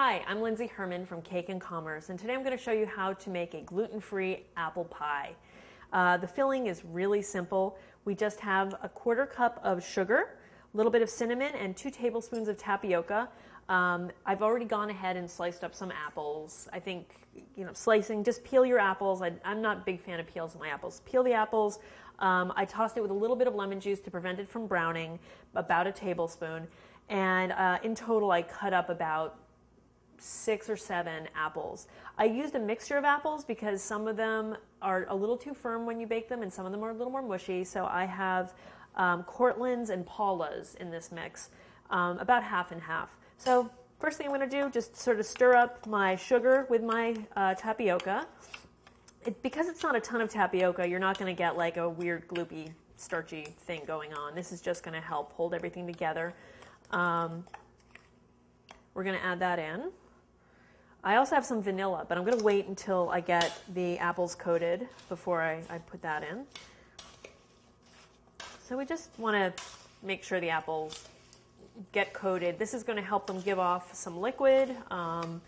Hi, I'm Linsey Herman from Cake and Commerce, and today I'm going to show you how to make a gluten-free apple pie. Uh, the filling is really simple. We just have a quarter cup of sugar, a little bit of cinnamon, and two tablespoons of tapioca. Um, I've already gone ahead and sliced up some apples. I think, you know, slicing, just peel your apples. I, am not a big fan of peels in my apples. Peel the apples. Um, I tossed it with a little bit of lemon juice to prevent it from browning, about a tablespoon. And uh, in total, I cut up about six or seven apples. I used a mixture of apples because some of them are a little too firm when you bake them and some of them are a little more mushy. So I have um, Cortland's and Paula's in this mix, um, about half and half. So first thing I'm going to do, just sort of stir up my sugar with my uh, tapioca. It, because it's not a ton of tapioca, you're not going to get like a weird gloopy starchy thing going on. This is just going to help hold everything together. Um, we're going to add that in. I also have some vanilla, but I'm going to wait until I get the apples coated before I, I put that in. So we just want to make sure the apples get coated. This is going to help them give off some liquid um,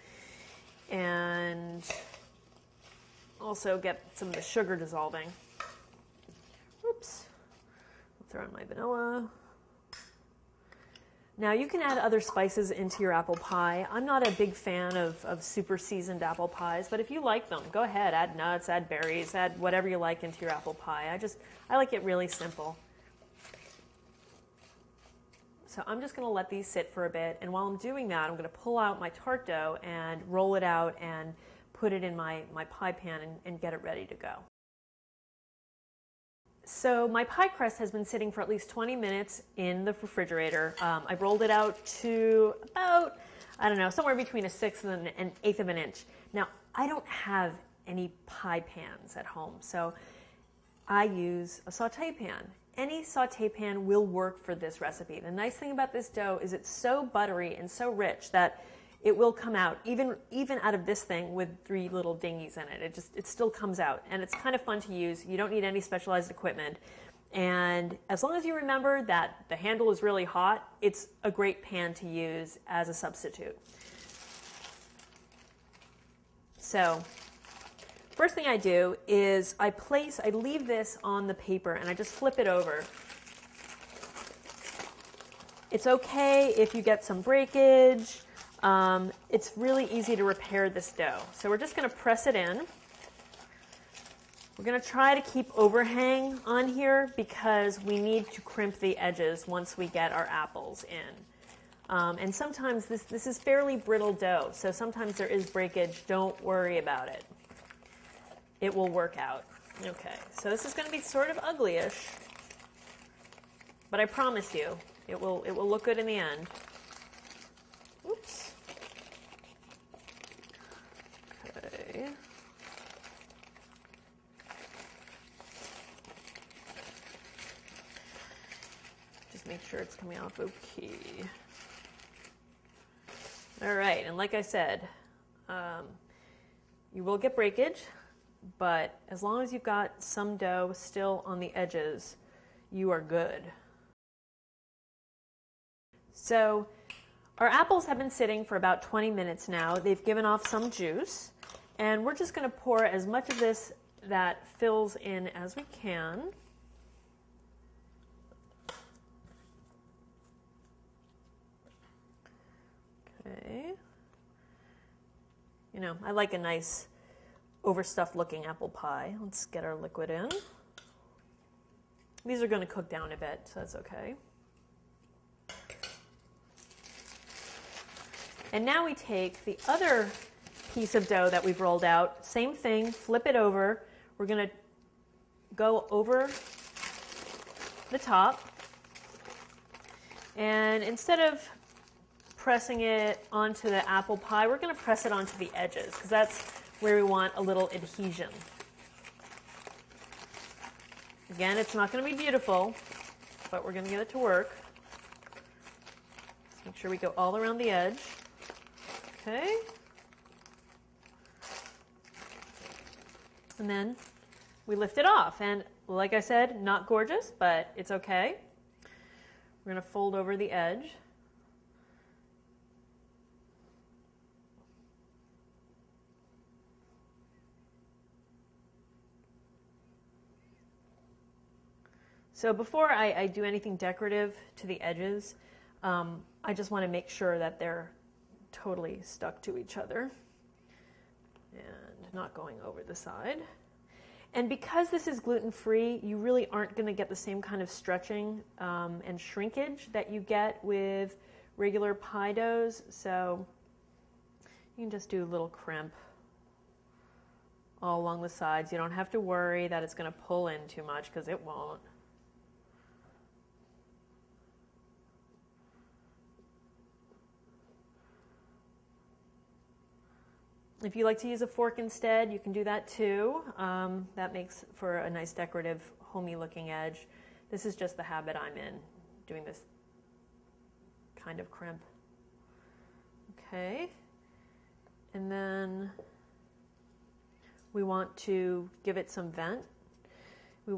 and also get some of the sugar dissolving. Oops. I'll throw in my vanilla. Now you can add other spices into your apple pie. I'm not a big fan of, of super seasoned apple pies, but if you like them, go ahead, add nuts, add berries, add whatever you like into your apple pie. I just, I like it really simple. So I'm just gonna let these sit for a bit, and while I'm doing that, I'm gonna pull out my tart dough and roll it out and put it in my, my pie pan and, and get it ready to go. So my pie crust has been sitting for at least 20 minutes in the refrigerator. Um, I've rolled it out to about, I don't know, somewhere between a sixth and an eighth of an inch. Now, I don't have any pie pans at home, so I use a saute pan. Any saute pan will work for this recipe. The nice thing about this dough is it's so buttery and so rich that it will come out even even out of this thing with three little dinghies in it. It just it still comes out and it's kind of fun to use. You don't need any specialized equipment. And as long as you remember that the handle is really hot, it's a great pan to use as a substitute. So, first thing I do is I place, I leave this on the paper and I just flip it over. It's okay if you get some breakage um, it's really easy to repair this dough. So we're just going to press it in. We're going to try to keep overhang on here because we need to crimp the edges once we get our apples in. Um, and sometimes this, this is fairly brittle dough, so sometimes there is breakage. Don't worry about it. It will work out. Okay, so this is going to be sort of uglyish, but I promise you, it will, it will look good in the end. Oops. Make sure it's coming off okay. All right, and like I said, um, you will get breakage, but as long as you've got some dough still on the edges, you are good. So our apples have been sitting for about 20 minutes now. They've given off some juice, and we're just going to pour as much of this that fills in as we can. Okay. You know, I like a nice overstuffed looking apple pie. Let's get our liquid in. These are going to cook down a bit, so that's okay. And now we take the other piece of dough that we've rolled out, same thing, flip it over. We're going to go over the top. And instead of pressing it onto the apple pie, we're going to press it onto the edges because that's where we want a little adhesion. Again, it's not going to be beautiful, but we're going to get it to work. Let's make sure we go all around the edge. Okay. And then we lift it off. And like I said, not gorgeous, but it's okay. We're going to fold over the edge. So before I, I do anything decorative to the edges, um, I just want to make sure that they're totally stuck to each other and not going over the side. And because this is gluten free, you really aren't going to get the same kind of stretching um, and shrinkage that you get with regular pie doughs. So you can just do a little crimp all along the sides. You don't have to worry that it's going to pull in too much because it won't. If you like to use a fork instead, you can do that too. Um, that makes for a nice decorative, homey looking edge. This is just the habit I'm in, doing this kind of crimp. Okay. And then we want to give it some vent. We,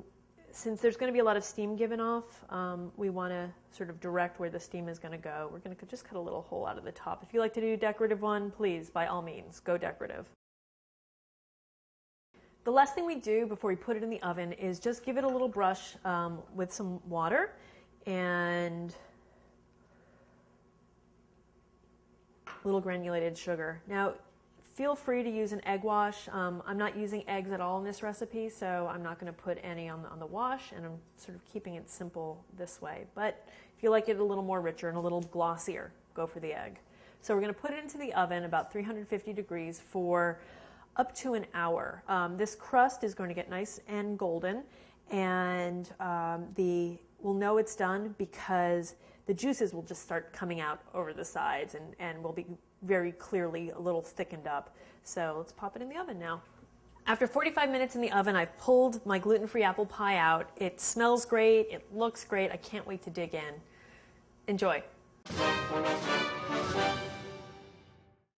since there's going to be a lot of steam given off, um, we want to sort of direct where the steam is going to go. We're going to just cut a little hole out of the top. If you like to do a decorative one, please, by all means, go decorative. The last thing we do before we put it in the oven is just give it a little brush um, with some water and a little granulated sugar. Now, Feel free to use an egg wash. Um, I'm not using eggs at all in this recipe, so I'm not going to put any on the, on the wash, and I'm sort of keeping it simple this way. But if you like it a little more richer and a little glossier, go for the egg. So we're going to put it into the oven about 350 degrees for up to an hour. Um, this crust is going to get nice and golden, and um, the we'll know it's done because the juices will just start coming out over the sides and, and we'll be very clearly a little thickened up. So let's pop it in the oven now. After 45 minutes in the oven, I've pulled my gluten free apple pie out. It smells great, it looks great. I can't wait to dig in. Enjoy.